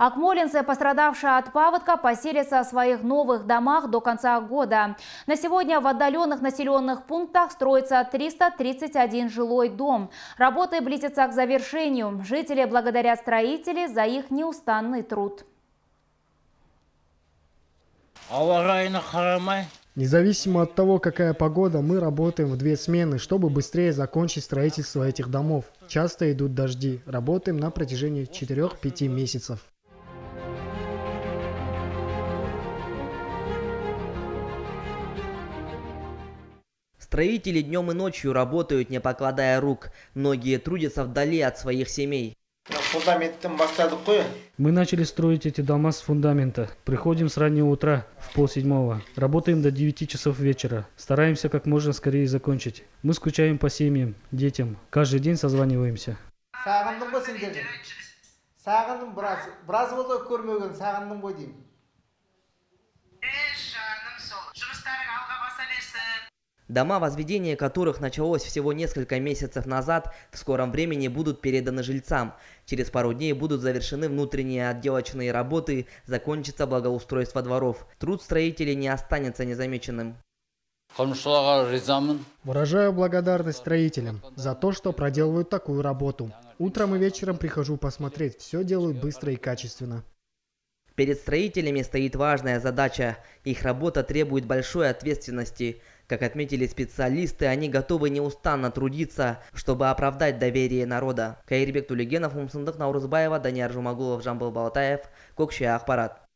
Акмолинцы, пострадавшие от паводка, поселятся в своих новых домах до конца года. На сегодня в отдаленных населенных пунктах строится 331 жилой дом. Работы близятся к завершению. Жители благодарят строителей за их неустанный труд. Независимо от того, какая погода, мы работаем в две смены, чтобы быстрее закончить строительство этих домов. Часто идут дожди. Работаем на протяжении 4-5 месяцев. Строители днем и ночью работают, не покладая рук. Многие трудятся вдали от своих семей. фундаменттен бастадық қой Мы начали строить эти дома с фундамента. Приходим с раннего утра, в полседьмого. Работаем до 9 часов вечера. Стараемся как можно скорее закончить. Мы скучаем по семьям, детям. Каждый день созваниваемся. сағындым ғой сендерді сағындым біраз біраз болды ғой көрмеген сағындым ғой деймін Дома, возведение которых началось всего несколько месяцев назад, в скором времени будут переданы жильцам. Через пару дней будут завершены внутренние отделочные работы, закончится благоустройство дворов. Труд строителей не останется незамеченным. Выражаю благодарность строителям за то, что проделывают такую работу. Утром и вечером прихожу посмотреть. Все делают быстро и качественно. Перед строителями стоит важная задача. Их работа требует большой ответственности. Как отметили специалисты, они готовы неустанно трудиться, чтобы оправдать доверие народа. Кайрбек Тулегенов, Умсындык Наурызбаева, Данияр Жумагулов, Жамбыл Балатаев, Кокше Ахпарат.